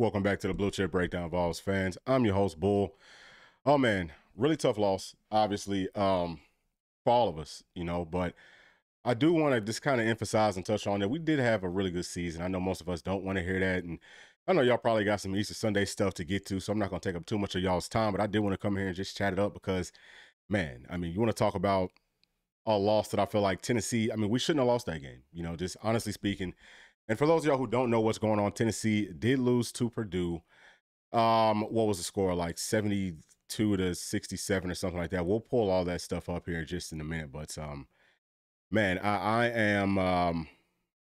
Welcome back to the Blue Chip Breakdown, Vols fans. I'm your host, Bull. Oh man, really tough loss, obviously, um, for all of us, you know. But I do want to just kind of emphasize and touch on that we did have a really good season. I know most of us don't want to hear that, and I know y'all probably got some Easter Sunday stuff to get to, so I'm not to take up too much of y'all's time. But I did want to come here and just chat it up because, man, I mean, you want to talk about a loss that I feel like Tennessee. I mean, we shouldn't have lost that game. You know, just honestly speaking, and for those of y'all who don't know what's going on, Tennessee did lose to Purdue. Um, what was the score? Like 72 to 67 or something like that. We'll pull all that stuff up here just in a minute. But um, man, I, I am um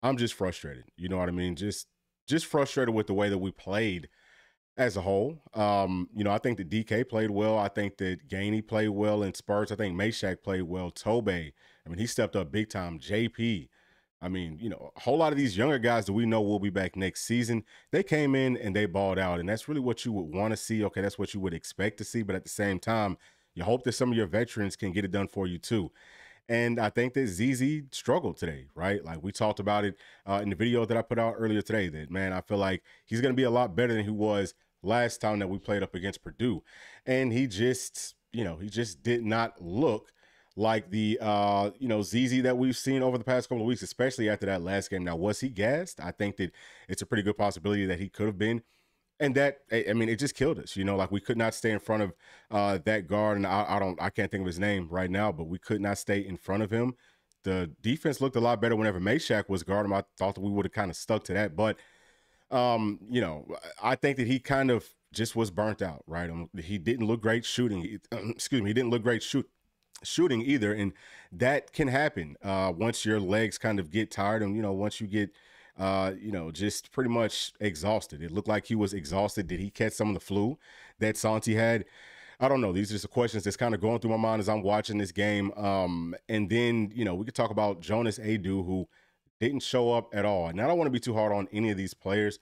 I'm just frustrated. You know what I mean? Just just frustrated with the way that we played as a whole. Um, you know, I think that DK played well. I think that Gainey played well in Spurs. I think Mashack played well. Tobe, I mean, he stepped up big time. JP, I mean, you know, a whole lot of these younger guys that we know will be back next season, they came in and they balled out. And that's really what you would want to see. Okay, that's what you would expect to see. But at the same time, you hope that some of your veterans can get it done for you too. And I think that ZZ struggled today, right? Like we talked about it uh, in the video that I put out earlier today. That man, I feel like he's going to be a lot better than he was last time that we played up against Purdue. And he just, you know, he just did not look like the uh, you know, ZZ that we've seen over the past couple of weeks, especially after that last game. Now, was he gassed? I think that it's a pretty good possibility that he could have been. And that, I mean, it just killed us. You know, like we could not stay in front of uh, that guard, and I, I don't, I can't think of his name right now, but we could not stay in front of him. The defense looked a lot better whenever Mashack was guarding him. I thought that we would have kind of stuck to that, but um, you know, I think that he kind of just was burnt out, right? Um, he didn't look great shooting. He, excuse me, he didn't look great shoot shooting either, and that can happen uh, once your legs kind of get tired, and you know, once you get uh, you know, just pretty much exhausted. It looked like he was exhausted. Did he catch some of the flu that Santi had? I don't know. These are just the questions that's kind of going through my mind as I'm watching this game. Um, and then, you know, we could talk about Jonas Aidoo, who didn't show up at all. And I don't want to be too hard on any of these players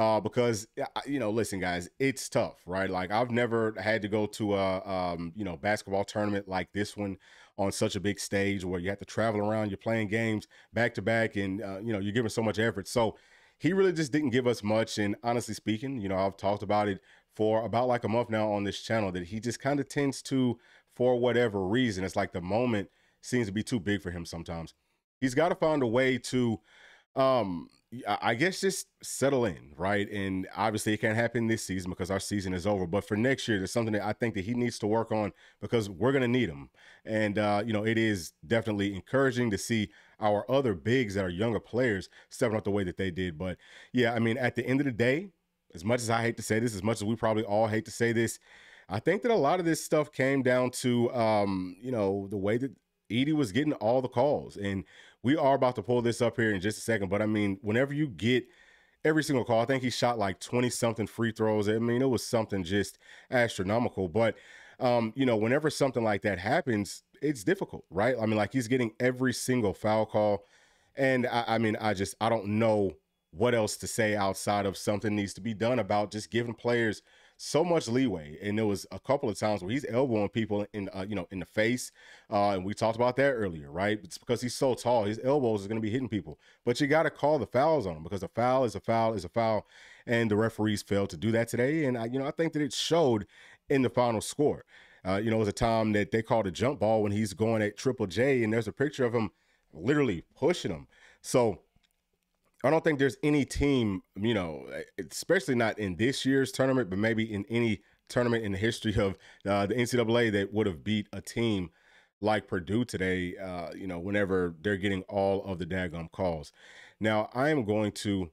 uh, because you know, listen, guys, it's tough, right? Like I've never had to go to a um, you know basketball tournament like this one on such a big stage where you have to travel around, you're playing games back to back, and uh, you know you're giving so much effort. So he really just didn't give us much. And honestly speaking, you know, I've talked about it for about like a month now on this channel that he just kind of tends to, for whatever reason, it's like the moment seems to be too big for him sometimes he's got to find a way to um I guess just settle in, right? And obviously, it can't happen this season because our season is over. But for next year, there's something that I think that he needs to work on because we're going to need him. And uh, you know, it is definitely encouraging to see our other bigs that are younger players stepping up the way that they did. But yeah, I mean, at the end of the day, as much as I hate to say this, as much as we probably all hate to say this, I think that a lot of this stuff came down to um, you know, the way that Edey was getting all the calls. And we are about to pull this up here in just a second. But I mean, whenever you get every single call, I think he shot like 20 something free throws. I mean, it was something just astronomical. But, um, you know, whenever something like that happens, it's difficult, right? I mean, like he's getting every single foul call. And I, I mean, I just, I don't know what else to say outside of something needs to be done about just giving players so much leeway. And there was a couple of times where he's elbowing people in, uh, you know, in the face. Uh, and we talked about that earlier, right? It's because he's so tall. His elbows are going to be hitting people. But you got to call the fouls on him because a foul is a foul is a foul. And the referees failed to do that today. And I, you know, I think that it showed in the final score. Uh, you know, it was a time that they called a jump ball when he's going at Triple J, and there's a picture of him literally pushing him. So I don't think there's any team, you know, especially not in this year's tournament, but maybe in any tournament in the history of uh, the NCAA that would have beat a team like Purdue today, uh, you know, whenever they're getting all of the daggum calls. Now, I am going to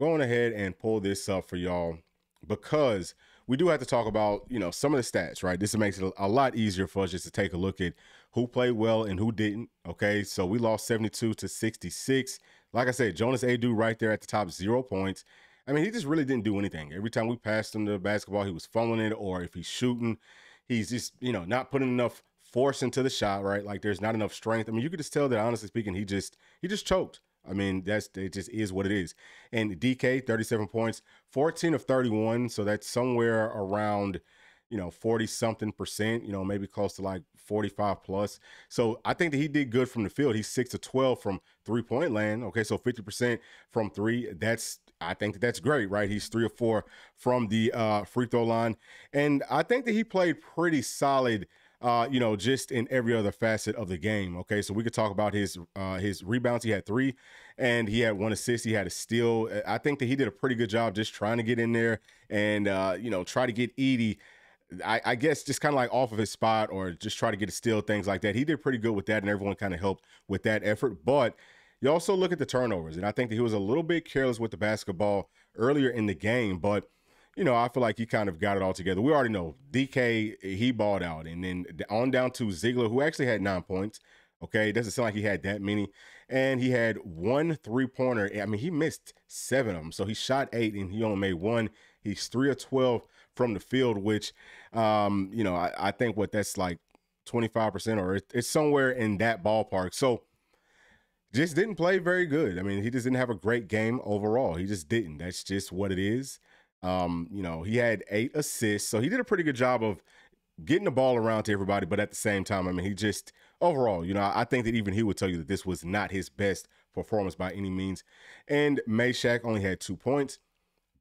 go on ahead and pull this up for y'all because we do have to talk about, you know, some of the stats, right? This makes it a lot easier for us just to take a look at who played well and who didn't. Okay. So we lost 72 to 66. Like I said, Jonas Aidoo right there at the top, zero points. I mean, he just really didn't do anything. Every time we passed him the basketball, he was fumbling it, or if he's shooting, he's just, you know, not putting enough force into the shot, right? Like there's not enough strength. I mean, you could just tell that honestly speaking, he just he just choked. I mean, that's it just is what it is. And DK, 37 points, 14 of 31. So that's somewhere around you know, 40 something percent, you know, maybe close to like 45 plus. So I think that he did good from the field. He's 6 to 12 from three point land. Okay. So 50% from three. That's I think that that's great, right? He's three or four from the uh, free throw line, and I think that he played pretty solid. Uh, you know, just in every other facet of the game. Okay, so we could talk about his uh, his rebounds. He had three, and he had one assist. He had a steal. I think that he did a pretty good job just trying to get in there and uh, you know try to get Edey. I, I, guess just kind of like off of his spot or just try to get a steal, things like that. He did pretty good with that, and everyone kind of helped with that effort. But you also look at the turnovers, and I think that he was a little bit careless with the basketball earlier in the game, but you know, I feel like he kind of got it all together. We already know DK, eh, he balled out. And then on down to Zeigler, who actually had nine points. Okay. It doesn't sound like he had that many. And he had one three pointer. I mean, he missed seven of them. So he shot eight and he only made one. He's three of 12 from the field, which, um, you know, I, I think what that's like 25% or it's somewhere in that ballpark. So, just didn't play very good. I mean, he just didn't have a great game overall. He just didn't. That's just what it is. Um, you know, he had eight assists, so he did a pretty good job of getting the ball around to everybody. But at the same time, I mean, he just overall, you know, I think that even he would tell you that this was not his best performance by any means. And Mashack only had two points,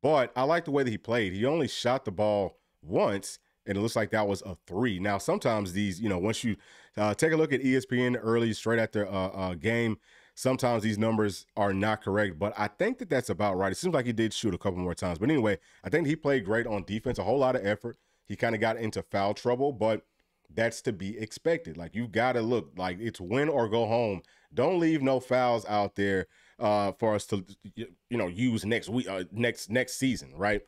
but I like the way that he played. He only shot the ball once, and it looks like that was a three. Now, sometimes these, you know, once you uh, take a look at ESPN early, straight after a uh, uh, game, sometimes these numbers are not correct, but I think that that's about right. It seems like he did shoot a couple more times. But anyway, I think he played great on defense, a whole lot of effort. He kind of got into foul trouble, but that's to be expected. Like you got to look like it's win or go home. Don't leave no fouls out there uh, for us to you know use next week, uh, next next season, right?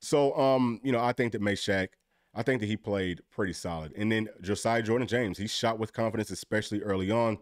So um, you know, I think that Mashack I think that he played pretty solid. And then Josiah Jordan James, he shot with confidence, especially early on.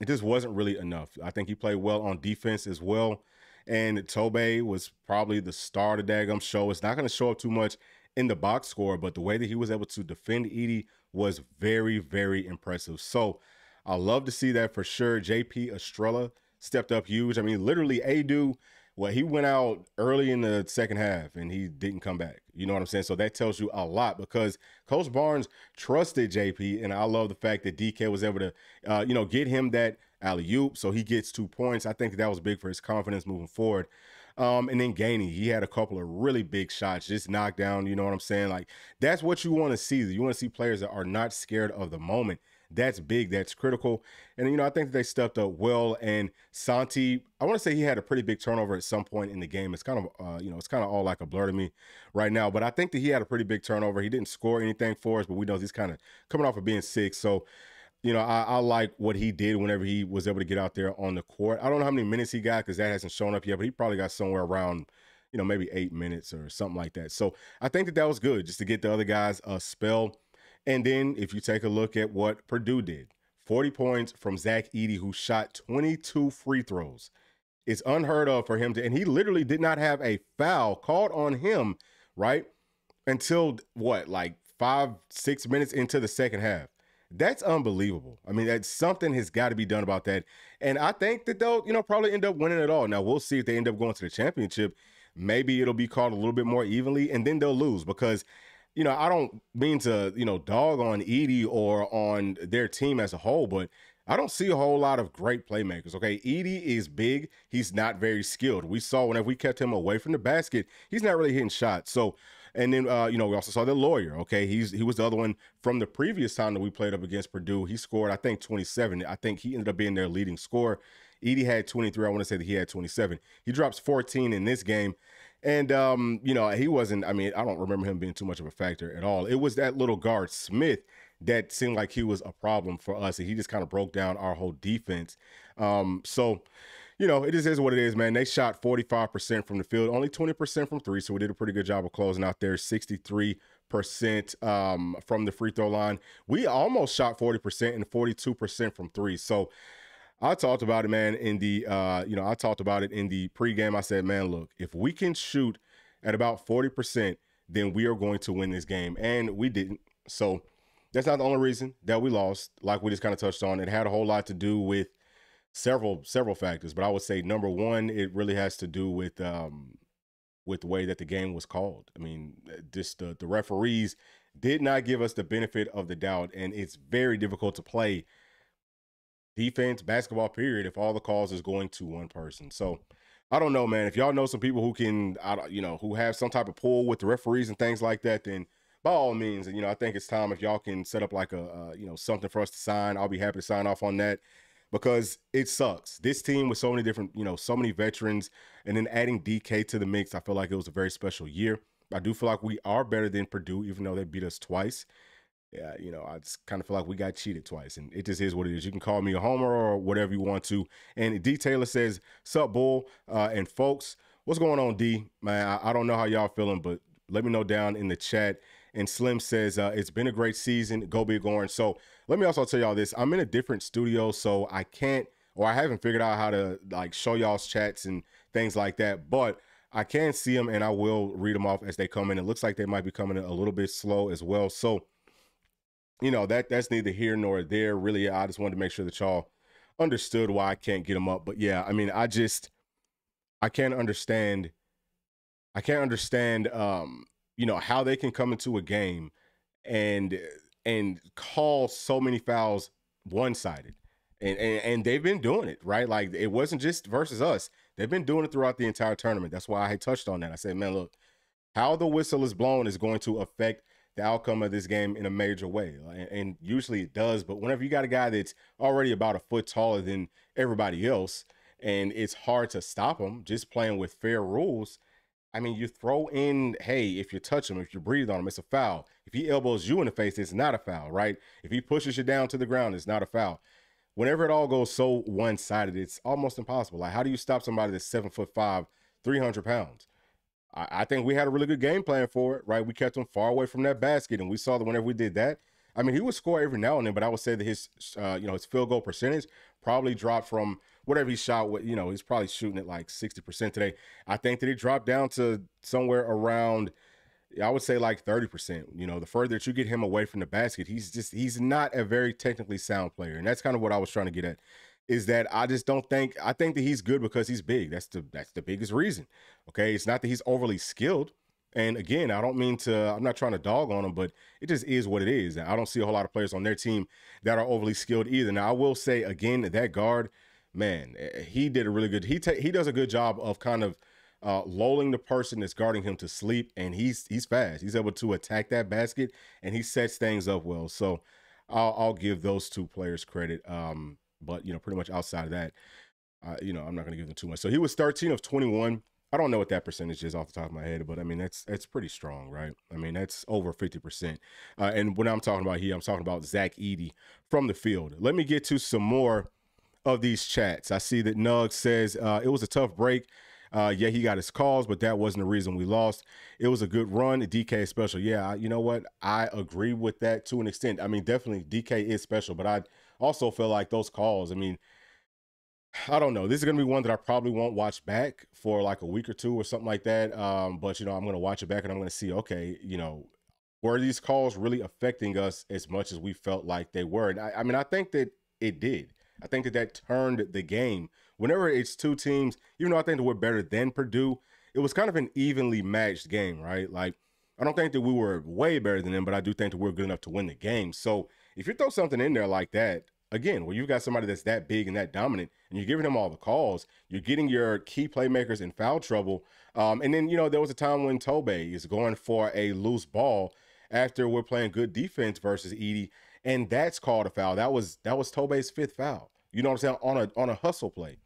It just wasn't really enough. I think he played well on defense as well. And Tobe was probably the star of the daggum show. It's not going to show up too much in the box score, but the way that he was able to defend Edey was very, very impressive. So I love to see that for sure. JP Estrella stepped up huge. I mean, literally, Aidoo well, he went out early in the second half and he didn't come back. You know what I'm saying? So that tells you a lot because Coach Barnes trusted JP, and I love the fact that DK was able to, uh, you know, get him that alley oop, so he gets two points. I think that was big for his confidence moving forward. Um, and then Gainey, he had a couple of really big shots, just knocked down. You know what I'm saying? Like that's what you want to see. You want to see players that are not scared of the moment that's big. That's critical. And, you know, I think they stepped up well. And Santi, I want to say he had a pretty big turnover at some point in the game. It's kind of, uh, you know, it's kind of all like a blur to me right now. But I think that he had a pretty big turnover. He didn't score anything for us, but we know he's kind of coming off of being sick. So, you know, I, I, like what he did whenever he was able to get out there on the court. I don't know how many minutes he got because that hasn't shown up yet, but he probably got somewhere around, you know, maybe eight minutes or something like that. So I think that that was good just to get the other guys a spell. And then if you take a look at what Purdue did, 40 points from Zach Edey, who shot 22 free throws. It's unheard of for him to, and he literally did not have a foul called on him, right? Until what, like five, six minutes into the second half. That's unbelievable. I mean, that something has got to be done about that. And I think that they'll, you know, probably end up winning it all. Now we'll see if they end up going to the championship. Maybe it'll be called a little bit more evenly, and then they'll lose because you know, I don't mean to, you know, dog on Edey or on their team as a whole, but I don't see a whole lot of great playmakers. Okay, Edey is big. He's not very skilled. We saw whenever we kept him away from the basket, he's not really hitting shots. So, and then uh, you know we also saw the Loyer. Okay, he's he was the other one from the previous time that we played up against Purdue. He scored I think 27. I think he ended up being their leading scorer. Edey had 23. I want to say that he had 27. He drops 14 in this game. And um, you know, he wasn't, I mean, I don't remember him being too much of a factor at all. It was that little guard Smith that seemed like he was a problem for us. And he just kind of broke down our whole defense. Um, so you know, it just is what it is, man. They shot 45% from the field, only 20% from three. So we did a pretty good job of closing out there. 63% um, from the free throw line. We almost shot 40% and 42% from three. So I talked about it, man, in the uh, you know, I talked about it in the pregame. I said, man, look, if we can shoot at about 40%, then we are going to win this game. And we didn't. So that's not the only reason that we lost, like we just kind of touched on. It had a whole lot to do with several several factors, but I would say number one, it really has to do with um with the way that the game was called. I mean, just the, the referees did not give us the benefit of the doubt, and it's very difficult to play defense, basketball, period, if all the calls is going to one person. So I don't know, man. If y'all know some people who can, you know, who have some type of pull with the referees and things like that, then by all means, you know, I think it's time if y'all can set up like a, uh, you know, something for us to sign. I'll be happy to sign off on that because it sucks. This team with so many different, you know, so many veterans, and then adding DK to the mix, I feel like it was a very special year. I do feel like we are better than Purdue, even though they beat us twice. Yeah, you know, I just kind of feel like we got cheated twice, and it just is what it is. You can call me a homer or whatever you want to. And D Taylor says, "Sup, bull?" Uh, and folks, what's going on, D? Man, I, I don't know how y'all feeling, but let me know down in the chat. And Slim says, uh, it's been a great season. Go Big Orange. So let me also tell y'all this. I'm in a different studio, so I can't, or I haven't figured out how to like show y'all's chats and things like that. But I can see them and I will read them off as they come in. It looks like they might be coming in a little bit slow as well. So, you know, that that's neither here nor there. Really, I just wanted to make sure that y'all understood why I can't get them up. But yeah, I mean, I just I can't understand I can't understand um you know how they can come into a game and and call so many fouls one-sided. And, and and they've been doing it right? Like it wasn't just versus us. They've been doing it throughout the entire tournament. That's why i touched on that. I said man look how the whistle is blown is going to affect the outcome of this game in a major way and, and usually it does but whenever you got a guy that's already about a foot taller than everybody else and it's hard to stop him just playing with fair rules I mean, you throw in, hey, if you touch him, if you breathe on him, it's a foul. If he elbows you in the face, it's not a foul, right? If he pushes you down to the ground, it's not a foul. Whenever it all goes so one sided, it's almost impossible. Like, how do you stop somebody that's seven foot five, 300 pounds? I, I think we had a really good game plan for it, right? We kept him far away from that basket, and we saw that whenever we did that, I mean, he would score every now and then, but I would say that his, uh, you know, his field goal percentage probably dropped from whatever he shot with, you know, he's probably shooting at like 60% today. I think that he dropped down to somewhere around, I would say like 30%. You know, the further that you get him away from the basket, he's just, he's not a very technically sound player. And that's kind of what I was trying to get at is that I just don't think, I think that he's good because he's big. That's the, that's the biggest reason. Okay. It's not that he's overly skilled. And again, I don't mean to, I'm not trying to dog on him, but it just is what it is. I don't see a whole lot of players on their team that are overly skilled either. Now, I will say again, that guard, man, eh, eh, he did a really good. He ta- he does a good job of kind of uh, lulling the person that's guarding him to sleep, and he's he's fast. He's able to attack that basket, and he sets things up well. So I'll, I'll give those two players credit. Um, but you know, pretty much outside of that, uh, you know, I'm not going to give them too much. So he was 13 of 21. I don't know what that percentage is off the top of my head, but I mean that's that's pretty strong, right? I mean that's over fifty percent. Uh, and when I'm talking about here, I'm talking about Zach Edey from the field. Let me get to some more of these chats. I see that Nug says uh, it was a tough break. Uh, yeah, he got his calls, but that wasn't the reason we lost. It was a good run. DK special. Yeah, you know what? I agree with that to an extent. I mean, definitely DK is special, but I also feel like those calls, I mean, I don't know. This is going to be one that I probably won't watch back for like a week or two or something like that. Um, but, you know, I'm going to watch it back and I'm going to see, okay, you know, were these calls really affecting us as much as we felt like they were? And I, I mean, I think that it did. I think that that turned the game. Whenever it's two teams, even though I think that we're better than Purdue, it was kind of an evenly matched game, right? Like, I don't think that we were way better than them, but I do think that we're good enough to win the game. So if you throw something in there like that, again, where you've got somebody that's that big and that dominant, and you're giving them all the calls, you're getting your key playmakers in foul trouble. Um, and then, you know, there was a time when Tobe is going for a loose ball after we're playing good defense versus Edey, and that's called a foul. That was that was Tobe's fifth foul. You know what I'm saying? On a on a hustle play.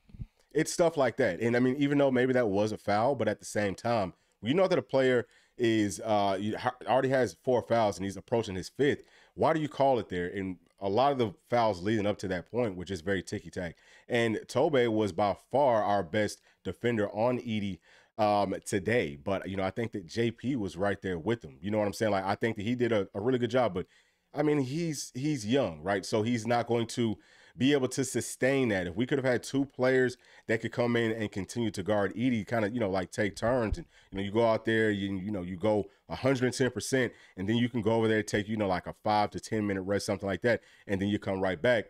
It's stuff like that. And I mean, even though maybe that was a foul, but at the same time, you know that a player is uh already has four fouls and he's approaching his fifth. Why do you call it there? And a lot of the fouls leading up to that point were just very ticky tack. And Tobe was by far our best defender on Edey um, today. But you know, I think that JP was right there with him. You know what I'm saying? Like I think that he did a, a really good job. But I mean, he's he's young, right? So he's not going to be able to sustain that. If we could have had two players that could come in and continue to guard Edey, kind of, you know, like take turns and, you know, you go out there, you, you know, you go 110%, and then you can go over there, take, you know, like a five to 10 minute rest, something like that, and then you come right back.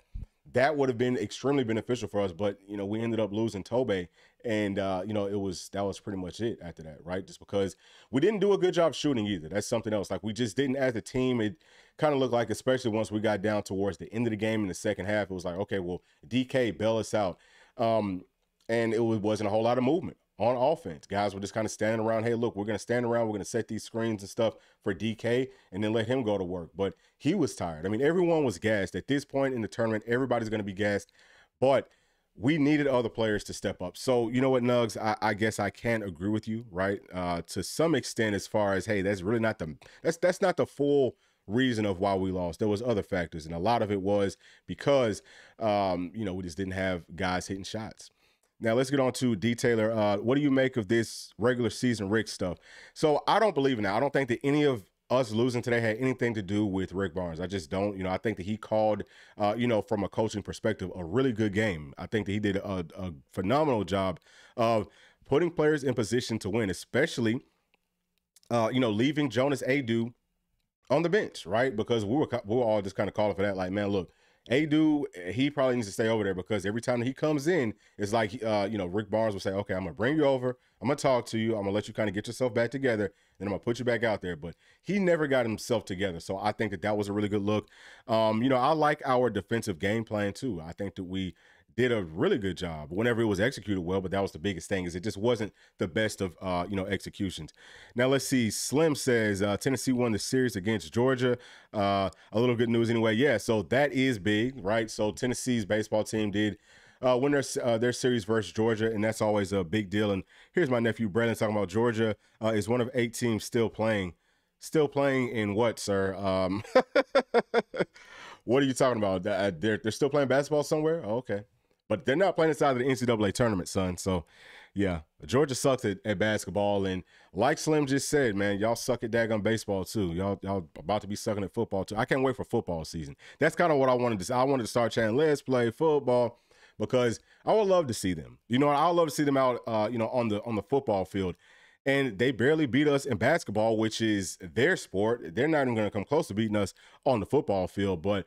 That would have been extremely beneficial for us, but you know we ended up losing Tobe, and uh, you know it was that was pretty much it after that, right? Just because we didn't do a good job shooting either. That's something else. Like we just didn't as a team. It kind of looked like, especially once we got down towards the end of the game in the second half, it was like, okay, well, DK bail us out. Um, and it was, wasn't a whole lot of movement on offense. Guys were just kind of standing around. Hey, look, we're going to stand around. We're going to set these screens and stuff for DK and then let him go to work. But he was tired. I mean, everyone was gassed. At this point in the tournament, everybody's going to be gassed. But we needed other players to step up. So, you know what, Nugs, I, I guess I can agree with you, right? Uh, to some extent, as far as, hey, that's really not the, that's, that's not the full reason of why we lost. There was other factors, and a lot of it was because, um, you know, we just didn't have guys hitting shots. Now let's get on to D Taylor. Uh, what do you make of this regular season Rick stuff? So I don't believe in that. I don't think that any of us losing today had anything to do with Rick Barnes. I just don't. You know, I think that he called, uh, you know, from a coaching perspective, a really good game. I think that he did a, a phenomenal job of putting players in position to win, especially, uh, you know, leaving Jonas Aidoo on the bench, right? Because we were we were all just kind of calling for that. Like, man, look, Aidoo, he probably needs to stay over there because every time he comes in, it's like uh, you know, Rick Barnes will say, "Okay, I'm gonna bring you over. I'm gonna talk to you. I'm gonna let you kind of get yourself back together, and I'm gonna put you back out there." But he never got himself together, so I think that that was a really good look. Um, you know, I like our defensive game plan too. I think that we did a really good job whenever it was executed well, but that was the biggest thing is it just wasn't the best of uh, you know executions. Now let's see. Slim says uh, Tennessee won the series against Georgia. Uh, a little good news anyway. Yeah, so that is big, right? So Tennessee's baseball team did uh, win their uh, their series versus Georgia, and that's always a big deal. And here's my nephew Brandon talking about Georgia uh, is one of eight teams still playing. Still playing in what, sir? Um, what are you talking about? They're they're still playing basketball somewhere? Oh, okay but they're not playing inside of the NCAA tournament, son. So, yeah, Georgia sucks at, at, basketball, and like Slim just said, man, y'all suck at daggone baseball too. Y'all y'all about to be sucking at football too. I can't wait for football season. That's kind of what I wanted to. I wanted to start chanting, "Let's play football," because I would love to see them. You know, I would love to see them out. Uh, you know, on the on the football field. And they barely beat us in basketball, which is their sport. They're not even going to come close to beating us on the football field. But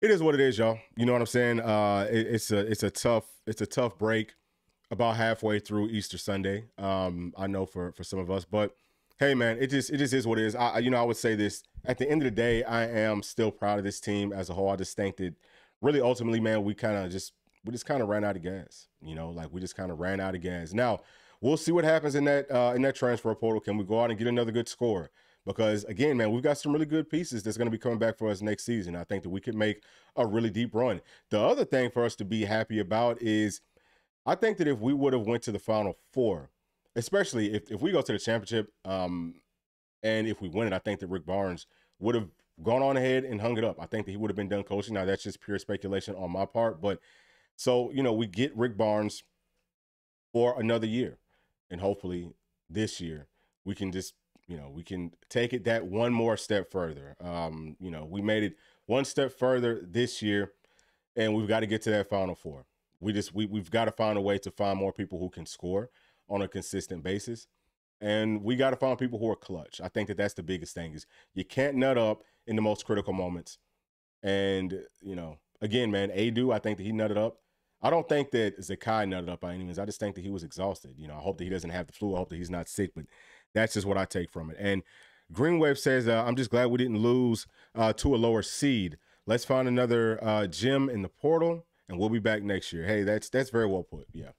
it is what it is, y'all. You know what I'm saying? Uh, it, it's a it's a tough it's a tough break about halfway through Easter Sunday. Um, I know for for some of us, but hey, man, it just it just is what it is. I you know I would say this at the end of the day, I am still proud of this team as a whole. I just think that really ultimately, man, we kind of just we just kind of ran out of gas. You know, like we just kind of ran out of gas. Now we'll see what happens in that uh, in that transfer portal. Can we go out and get another good score? Because again, man, we've got some really good pieces that's going to be coming back for us next season. I think that we could make a really deep run. The other thing for us to be happy about is I think that if we would have went to the final four, especially if, if we go to the championship, um, and if we win it, I think that Rick Barnes would have gone on ahead and hung it up. I think that he would have been done coaching. Now that's just pure speculation on my part, but so you know we get Rick Barnes for another year, and hopefully this year we can just you know, we can take it that one more step further. Um, you know, we made it one step further this year, and we've got to get to that final four. We just we we've got to find a way to find more people who can score on a consistent basis, and we got to find people who are clutch. I think that that's the biggest thing is you can't nut up in the most critical moments, and you know, again, man, Aidoo, I think that he nutted up. I don't think that Zakai nutted up by any means. I just think that he was exhausted. You know, I hope that he doesn't have the flu. I hope that he's not sick, but that's just what I take from it. And Greenwave says, uh, I'm just glad we didn't lose uh, to a lower seed. Let's find another uh, in the portal, and we'll be back next year. Hey, that's that's very well put. Yeah,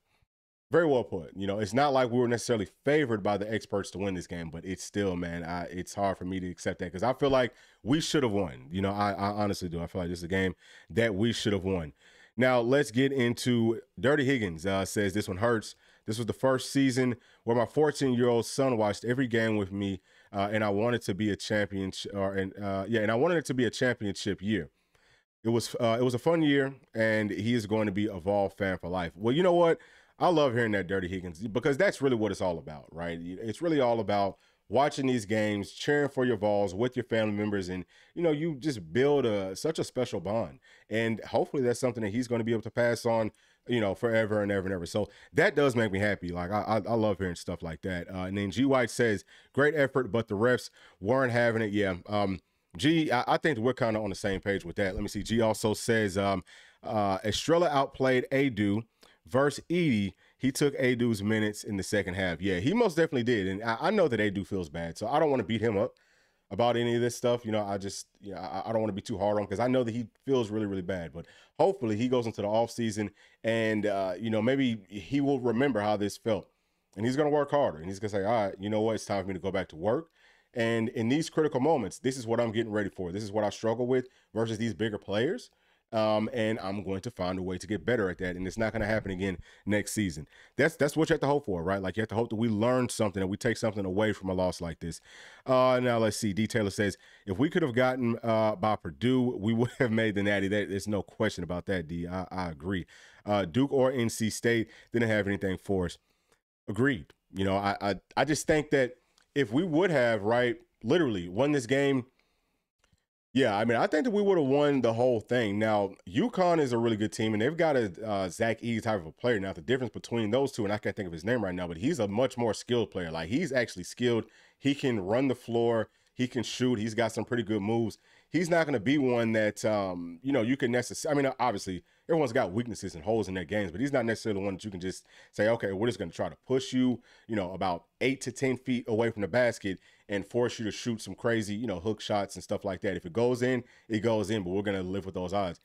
very well put. You know, it's not like we were necessarily favored by the experts to win this game, but it's still, man, I, it's hard for me to accept that because I feel like we should have won. You know, I, I honestly do. I feel like this is a game that we should have won. Now let's get into Dirty Higgins. Uh, says this one hurts. This was the first season where my 14 year old son watched every game with me, uh, and I wanted to be a champion. Or and uh, yeah, and I wanted it to be a championship year. It was uh, it was a fun year, and he is going to be a Vol fan for life. Well, you know what? I love hearing that, Dirty Higgins, because that's really what it's all about, right? It's really all about watching these games, cheering for your Vols with your family members, and you know you just build a such a special bond. And hopefully that's something that he's going to be able to pass on you know, forever and ever and ever. So that does make me happy. Like I, I, I love hearing stuff like that. Uh, and then G White says, "Great effort, but the refs weren't having it." Yeah. Um, G, I, I think we're kind of on the same page with that. Let me see. G also says, um, uh, Estrella outplayed Aidoo versus Edey. He took Aidoo's minutes in the second half. Yeah, he most definitely did. And I, I know that Aidoo feels bad, so I don't want to beat him up about any of this stuff. You know, I just, you know, I, I don't want to be too hard on because I know that he feels really, really bad. But hopefully he goes into the off season and, uh, you know, maybe he will remember how this felt and he's going to work harder. And he's going to say, all right, you know what? It's time for me to go back to work. And in these critical moments, this is what I'm getting ready for. This is what I struggle with versus these bigger players. Um, and I'm going to find a way to get better at that. And it's not going to happen again next season. That's that's what you have to hope for, right? Like you have to hope that we learn something, and we take something away from a loss like this. Uh, now let's see. D Taylor says if we could have gotten uh, by Purdue, we would have made the Natty. There's no question about that. D, I, I agree. Uh, Duke or NC State didn't have anything for us. Agreed. You know, I, I I just think that if we would have right, literally won this game yeah, I mean, I think that we would have won the whole thing. Now, UConn is a really good team, and they've got a uh, Zach Edey type of a player. Now, the difference between those two, and I can't think of his name right now, but he's a much more skilled player. Like he's actually skilled. He can run the floor. He can shoot. He's got some pretty good moves. He's not going to be one that um, you know you can necessarily. I mean, obviously, everyone's got weaknesses and holes in their games, but he's not necessarily one that you can just say, okay, we're just going to try to push you, you know, about eight to ten feet away from the basket and force you to shoot some crazy, you know, hook shots and stuff like that. If it goes in, it goes in, but we're going to live with those odds.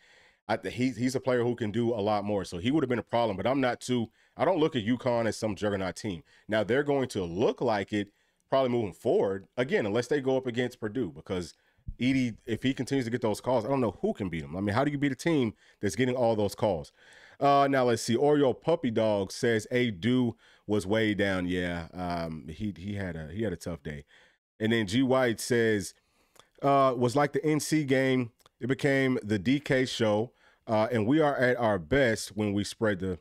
I, he, he's a player who can do a lot more. So he would have been a problem, but I'm not too, I don't look at UConn as some juggernaut team. Now they're going to look like it probably moving forward, again, unless they go up against Purdue, because Edey, if he continues to get those calls, I don't know who can beat him. I mean, how do you beat a team that's getting all those calls? Uh, now let's see. Oreo Puppy Dog says Aidoo was way down. Yeah, um, he he had a he had a tough day. And then G White says, uh, was like the NC game. It became the DK show. Uh, and we are at our best when we spread the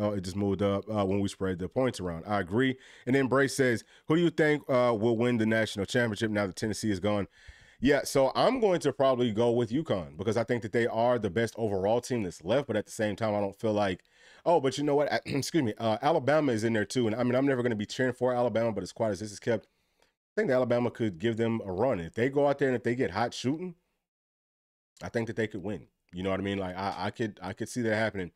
uh, it just moved up uh, when we spread the points around. I agree. And then Bray says, "Who do you think uh, will win the national championship now that Tennessee is gone?" Yeah, so I'm going to probably go with UConn because I think that they are the best overall team that's left. But at the same time, I don't feel like, oh, but you know what? Excuse me, uh, Alabama is in there too. And I mean, I'm never going to be cheering for Alabama, but as quiet as this is kept, I think Alabama could give them a run. If they go out there and if they get hot shooting, I think that they could win. You know what I mean? Like I, I could I could see that happening.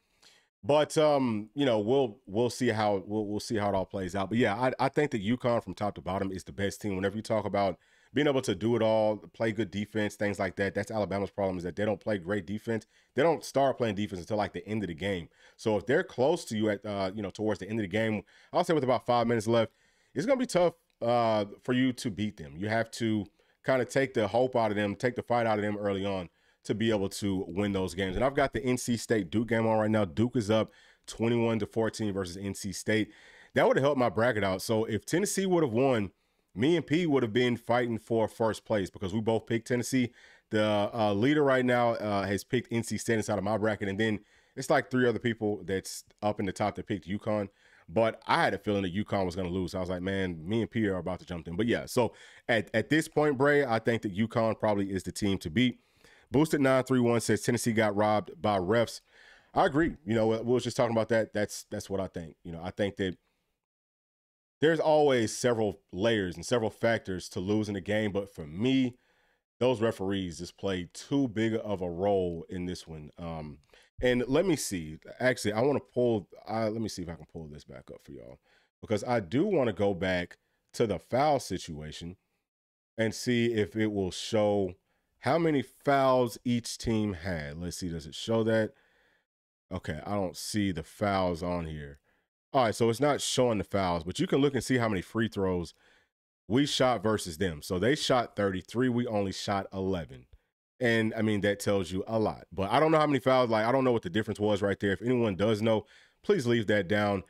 But um, you know, we'll we'll see how we'll we'll see how it all plays out. But yeah, I, I think that UConn from top to bottom is the best team. Whenever you talk about being able to do it all, play good defense, things like that, that's Alabama's problem is that they don't play great defense. They don't start playing defense until like the end of the game. So if they're close to you at uh, you know, towards the end of the game, I'll say with about five minutes left, it's gonna be tough uh, for you to beat them. You have to kind of take the hope out of them, take the fight out of them early on to be able to win those games. And I've got the NC State Duke game on right now. Duke is up 21 to 14 versus NC State. That would have helped my bracket out. So if Tennessee would have won, me and P would have been fighting for first place because we both picked Tennessee. The uh, leader right now uh, has picked NC State inside of my bracket, and then it's like three other people that's up in the top that picked UConn. But I had a feeling that UConn was going to lose. I was like, man, me and P are about to jump in. But yeah, so at, at this point, Bray, I think that UConn probably is the team to beat. Boosted 931 says Tennessee got robbed by refs. I agree. You know, we was just talking about that. That's that's what I think. You know, I think that there's always several layers and several factors to losing a game, but for me, those referees just played too big of a role in this one. Um, and let me see. Actually, I want to pull. Uh, let me see if I can pull this back up for y'all because I do want to go back to the foul situation and see if it will show how many fouls each team had. Let's see. Does it show that? Okay, I don't see the fouls on here. All right, so it's not showing the fouls, but you can look and see how many free throws we shot versus them. So they shot 33, we only shot 11. And I mean, that tells you a lot. But I don't know how many fouls, like, I don't know what the difference was right there. If anyone does know, please leave that down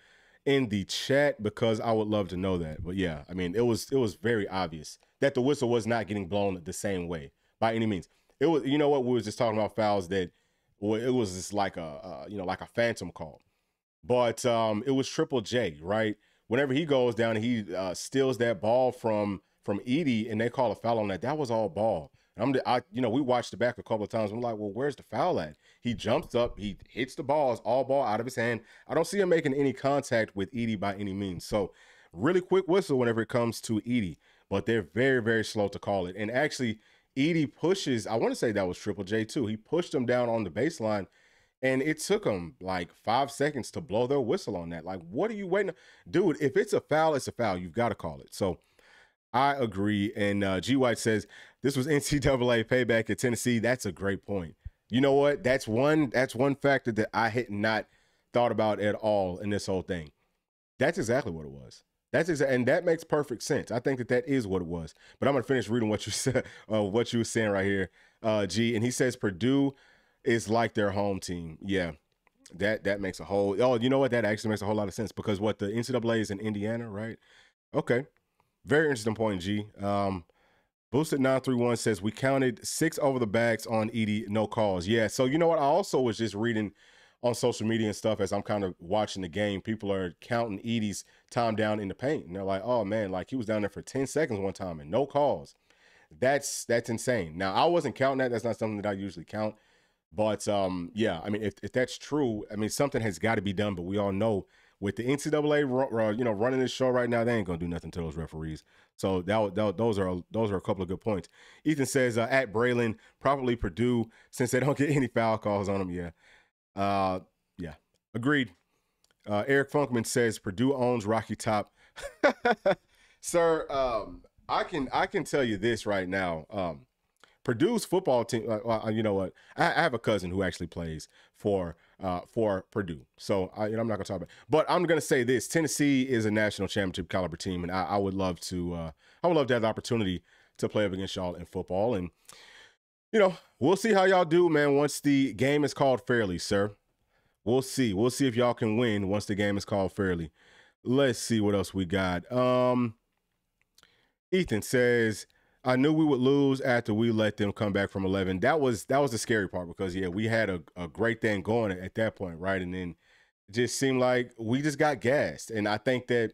in the chat because I would love to know that. But yeah, I mean, it was it was very obvious that the whistle was not getting blown the same way by any means. It was, you know what, we was just talking about fouls that well, it was just like a, uh, you know, like a phantom call. But um, it was Triple J, right? Whenever he goes down, he uh, steals that ball from from Edey, and they call a foul on that. That was all ball. I'm, I, you know, we watched the back a couple of times. I'm like, well, where's the foul at? He jumps up, he hits the ball, it's all ball out of his hand. I don't see him making any contact with Edey by any means. So, really quick whistle whenever it comes to Edey, but they're very, very slow to call it. And actually, Edey pushes. I want to say that was Triple J too. He pushed him down on the baseline, and it took them like five seconds to blow their whistle on that. Like, what are you waiting, dude? If it's a foul, it's a foul. You've got to call it. So I agree. And uh, G White says this was NCAA payback at Tennessee. That's a great point. You know what? That's one. That's one factor that I had not thought about at all in this whole thing. That's exactly what it was. That's exactly, and that makes perfect sense. I think that that is what it was. But I'm gonna finish reading what you said, uh, what you were saying right here, uh, G. And he says Purdue is like their home team. Yeah, that that makes a whole. Oh, you know what? That actually makes a whole lot of sense because what the NCAA is in Indiana, right? Okay, very interesting point, G. Um, Boosted nine three one says we counted six over the bags on Edey, no calls. Yeah, so you know what? I also was just reading on social media and stuff as I'm kind of watching the game. People are counting Edey's time down in the paint, and they're like, "Oh man, like he was down there for ten seconds one time and no calls." That's that's insane. Now I wasn't counting that. That's not something that I usually count. But um, yeah, I mean, if, if that's true, I mean, something has got to be done. But we all know with the NCAA, you know, running this show right now, they ain't gonna do nothing to those referees. So that, that those are those are a couple of good points. Ethan says uh, at Braylon, probably Purdue, since they don't get any foul calls on them. Yeah, uh, yeah, agreed. Uh, Eric Funkman says Purdue owns Rocky Top. Sir, um, I can I can tell you this right now. Um, Purdue's football team. Uh, you know what? I, I, have a cousin who actually plays for uh, for Purdue, so I, you know, I'm not gonna talk about. It. But I'm gonna say this: Tennessee is a national championship caliber team, and I, I would love to. Uh, I would love to have the opportunity to play up against y'all in football, and you know, we'll see how y'all do, man. Once the game is called fairly, sir. We'll see. We'll see if y'all can win once the game is called fairly. Let's see what else we got. Um, Ethan says I knew we would lose after we let them come back from 11. That was that was the scary part because yeah, we had a, a great thing going at that point, right? And then just seemed like we just got gassed. And I think that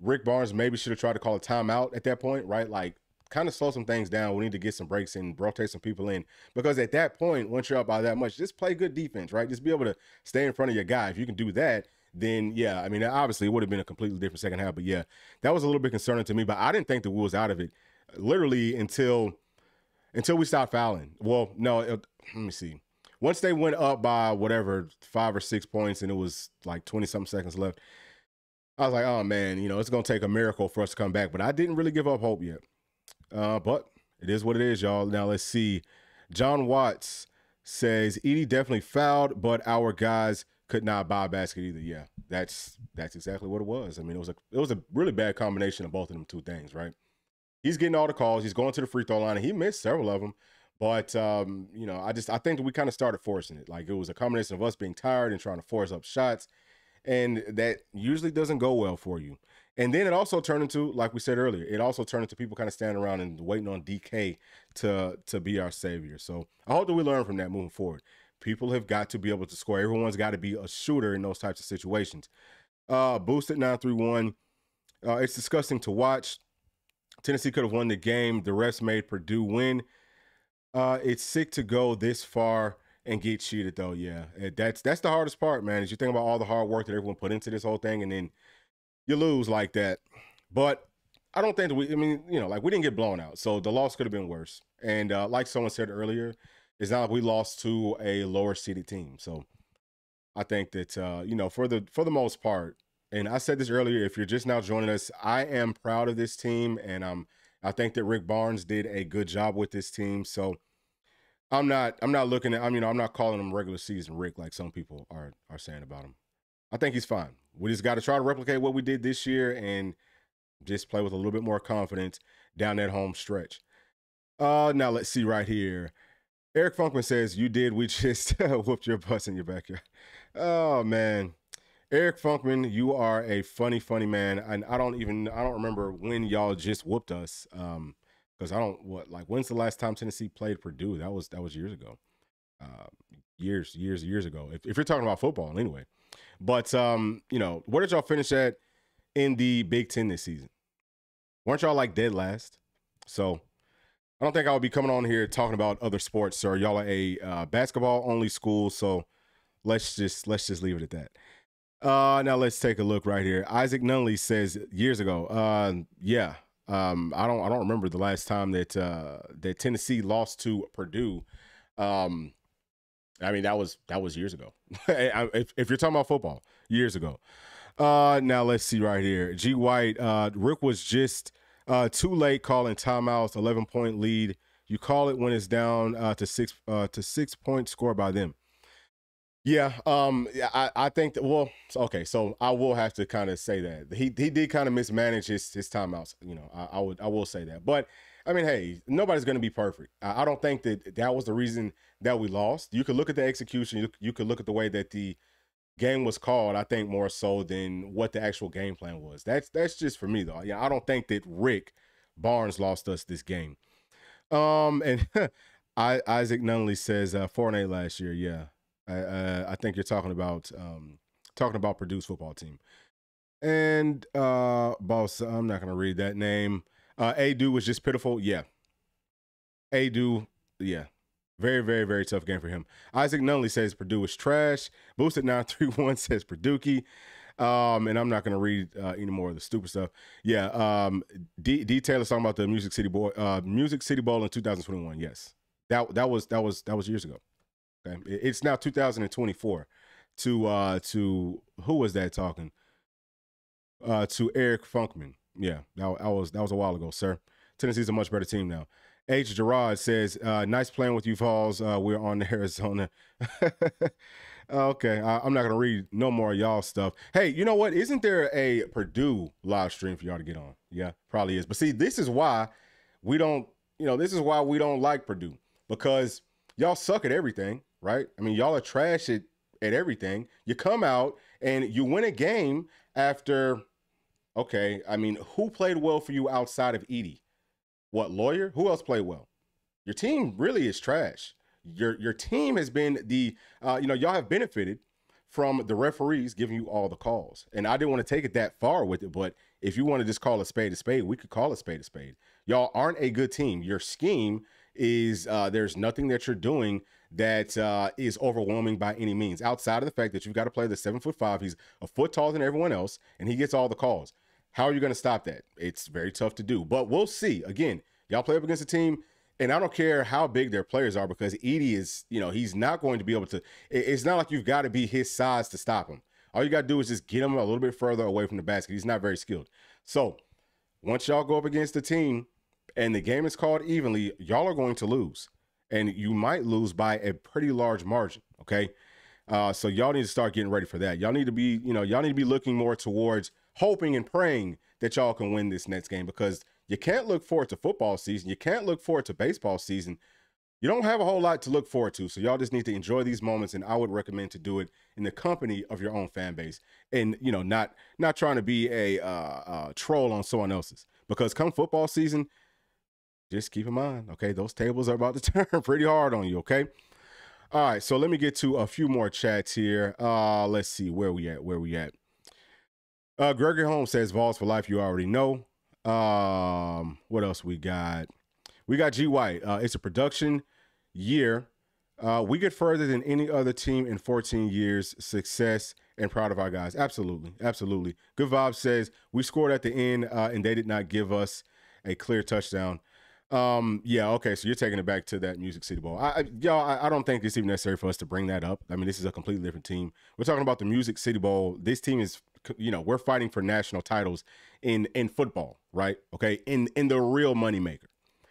Rick Barnes maybe should have tried to call a timeout at that point, right? Like kind of slow some things down. We need to get some breaks and rotate some people in because at that point, once you're up by that much, just play good defense, right? Just be able to stay in front of your guy. If you can do that, then yeah, I mean, obviously it would have been a completely different second half. But yeah, that was a little bit concerning to me. But I didn't think the was out of it literally until until we stopped fouling. Well, no, it, let me see. Once they went up by whatever five or six points, and it was like twenty something seconds left, I was like, oh man, you know, it's gonna take a miracle for us to come back. But I didn't really give up hope yet. Uh, but it is what it is, y'all. Now let's see. John Watts says Edey definitely fouled, but our guys could not buy a basket either. Yeah, that's that's exactly what it was. I mean, it was a it was a really bad combination of both of them two things, right? He's getting all the calls. He's going to the free throw line, and he missed several of them. But um, you know, I just I think we kind of started forcing it. Like it was a combination of us being tired and trying to force up shots, and that usually doesn't go well for you. And then it also turned into, like we said earlier, it also turned into people kind of standing around and waiting on DK to to be our savior. So I hope that we learn from that moving forward. People have got to be able to score. Everyone's got to be a shooter in those types of situations. Uh, boosted nine three one. Uh, it's disgusting to watch. Tennessee could have won the game. The refs made Purdue win. Uh, it's sick to go this far and get cheated, though. Yeah, that's that's the hardest part, man. Is you think about all the hard work that everyone put into this whole thing, and then you lose like that. But I don't think we. I mean, you know, like we didn't get blown out, so the loss could have been worse. And uh, like someone said earlier, it's not like we lost to a lower seeded team. So I think that uh, you know, for the for the most part, and I said this earlier, if you're just now joining us, I am proud of this team, and um, I think that Rick Barnes did a good job with this team. So I'm not, I'm not looking at, I mean, I'm not calling him regular season Rick like some people are are saying about him. I think he's fine. We just got to try to replicate what we did this year and just play with a little bit more confidence down that home stretch. Uh, now let's see right here. Eric Funkman says, "You did. We just whooped your butts in your backyard." Oh man. Eric Funkman, you are a funny, funny man. And I don't even I don't remember when y'all just whooped us. Um, because I don't what like when's the last time Tennessee played Purdue? That was that was years ago. Uh, years, years, years ago. If, if you're talking about football, anyway. But um, you know, where did y'all finish at in the Big Ten this season? Weren't y'all like dead last? So I don't think I'll be coming on here talking about other sports, sir. Y'all are a uh, basketball only school, so let's just let's just leave it at that. Uh, now let's take a look right here. Isaac Nunley says years ago. Uh, yeah. Um, I don't I don't remember the last time that uh that Tennessee lost to Purdue. Um, I mean that was that was years ago. if if you're talking about football, years ago. Uh, now let's see right here. G White. Uh, Rick was just uh too late calling timeouts. Eleven point lead. You call it when it's down uh, to six uh, to six point score by them. Yeah, um, I, I think that well, okay, so I will have to kind of say that he he did kind of mismanage his his timeouts. You know, I, I, would I will say that, but I mean, hey, nobody's going to be perfect. I, I, don't think that that was the reason that we lost. You could look at the execution. You, you could look at the way that the game was called. I think more so than what the actual game plan was. That's that's just for me though. Yeah, I don't think that Rick Barnes lost us this game. Um, and I, Isaac Nunley says uh, eight last year. Yeah, I, I think you're talking about um, talking about Purdue's football team. And uh, boss, I'm not gonna read that name. Uh, Aidoo was just pitiful. Yeah, Aidoo. Yeah, very, very, very tough game for him. Isaac Nunley says Purdue is trash. Boosted 931 says Purdue. Um, and I'm not gonna read uh, any more of the stupid stuff. Yeah, um, D, D Taylor's talking about the Music City Boy, uh, Music City Bowl in 2021. Yes, that that was that was that was years ago. Okay, it's now 2024. To uh to who was that talking? Uh to Eric Funkman. Yeah, that, that was that was a while ago, sir. Tennessee's a much better team now. H. Gerard says, uh, "Nice playing with you, Vols. Uh, we're on the Arizona." okay, I, am not gonna read no more y'all stuff. Hey, you know what? Isn't there a Purdue live stream for y'all to get on? Yeah, probably is. But see, this is why we don't. You know, this is why we don't like Purdue because y'all suck at everything right? I mean, y'all are trash at, at everything. You come out and you win a game after, okay, I mean, who played well for you outside of Edey? What, Loyer? Who else played well? Your team really is trash. Your your team has been the, uh, you know, y'all have benefited from the referees giving you all the calls. And I didn't want to take it that far with it, but if you want to just call a spade a spade, we could call a spade a spade. Y'all aren't a good team. Your scheme is uh, there's nothing that you're doing that uh, is overwhelming by any means. Outside of the fact that you've got to play the seven foot five, he's a foot taller than everyone else, and he gets all the calls. How are you going to stop that? It's very tough to do, but we'll see. Again, y'all play up against a team, and I don't care how big their players are because Edey is, you know, he's not going to be able to. It's not like you've got to be his size to stop him. All you got to do is just get him a little bit further away from the basket. He's not very skilled. So once y'all go up against the team and the game is called evenly, y'all are going to lose and you might lose by a pretty large margin. Okay. Uh, so y'all need to start getting ready for that. Y'all need to be, you know, y'all need to be looking more towards hoping and praying that y'all can win this next game because you can't look forward to football season. You can't look forward to baseball season. You don't have a whole lot to look forward to. So y'all just need to enjoy these moments. And I would recommend to do it in the company of your own fan base and, you know, not, not trying to be a uh, uh, troll on someone else's because come football season, just keep in mind, okay, those tables are about to turn pretty hard on you, okay? All right, so let me get to a few more chats here. Uh, let's see where we at. Where we at? Uh, Gregory Holmes says Vols for life. You already know. Um, what else we got? We got G White. Uh, it's a production year. Uh, we get further than any other team in 14 years. Success and proud of our guys. Absolutely, absolutely. Good vibe says we scored at the end, uh, and they did not give us a clear touchdown. Um, yeah, okay. So you're taking it back to that Music City Bowl. I, I y'all, I, I, don't think it's even necessary for us to bring that up. I mean, this is a completely different team. We're talking about the Music City Bowl. This team is, you know, we're fighting for national titles in in football, right? Okay, in in the real moneymaker,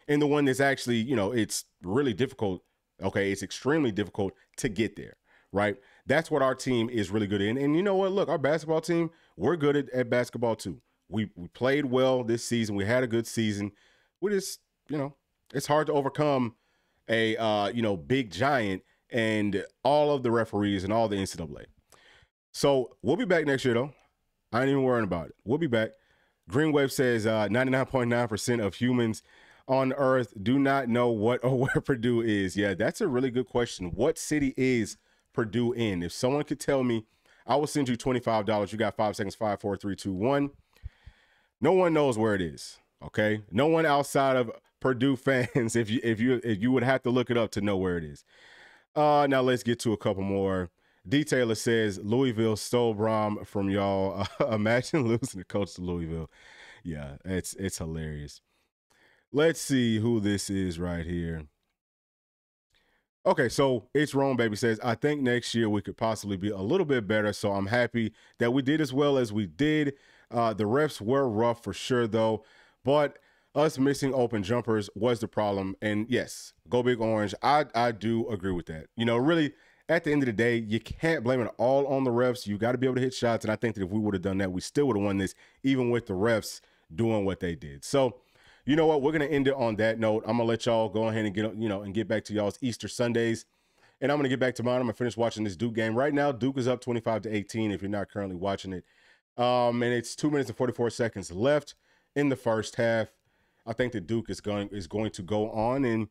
in the one that's actually, you know, it's really difficult. Okay, it's extremely difficult to get there, right? That's what our team is really good in. And you know what? Look, our basketball team, we're good at, at basketball too. We we played well this season. We had a good season. We just you know, it's hard to overcome a uh, you know, big giant and all of the referees and all the NCAA. So we'll be back next year though. I ain't even worrying about it. We'll be back. Green Wave says uh, 99.9% of humans on Earth do not know what or where Purdue is. Yeah, that's a really good question. What city is Purdue in? If someone could tell me, I will send you $25. You got five seconds, five, four, three, two, one. No one knows where it is. Okay. No one outside of Purdue fans, if you if you if you would have to look it up to know where it is. Uh, now let's get to a couple more. D Taylor says Louisville stole Brohm from y'all. Imagine losing the coach to Louisville. Yeah, it's it's hilarious. Let's see who this is right here. Okay, so it's Rome Baby says, I think next year we could possibly be a little bit better. So I'm happy that we did as well as we did. Uh, the refs were rough for sure, though. But us missing open jumpers was the problem. And yes, go big orange. I I do agree with that. You know, really at the end of the day, you can't blame it all on the refs. You got to be able to hit shots. And I think that if we would have done that, we still would have won this, even with the refs doing what they did. So, you know what? We're gonna end it on that note. I'm gonna let y'all go ahead and get you know and get back to y'all's Easter Sundays. And I'm gonna get back to mine. I'm gonna finish watching this Duke game. Right now, Duke is up 25 to 18 if you're not currently watching it. Um, and it's two minutes and 44 seconds left in the first half. I think that Duke is going is going to go on and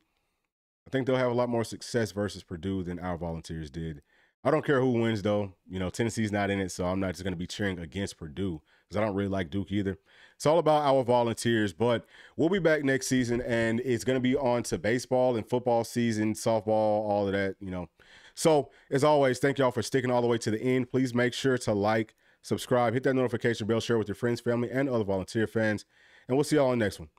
I think they'll have a lot more success versus Purdue than our volunteers did. I don't care who wins though. You know, Tennessee's not in it, so I'm not just going to be cheering against Purdue because I don't really like Duke either. It's all about our volunteers, but we'll be back next season and it's going to be on to baseball and football season, softball, all of that, you know. So, as always, thank y'all for sticking all the way to the end. Please make sure to like, subscribe, hit that notification bell, share with your friends, family, and other volunteer fans. And we'll see y'all on the next one.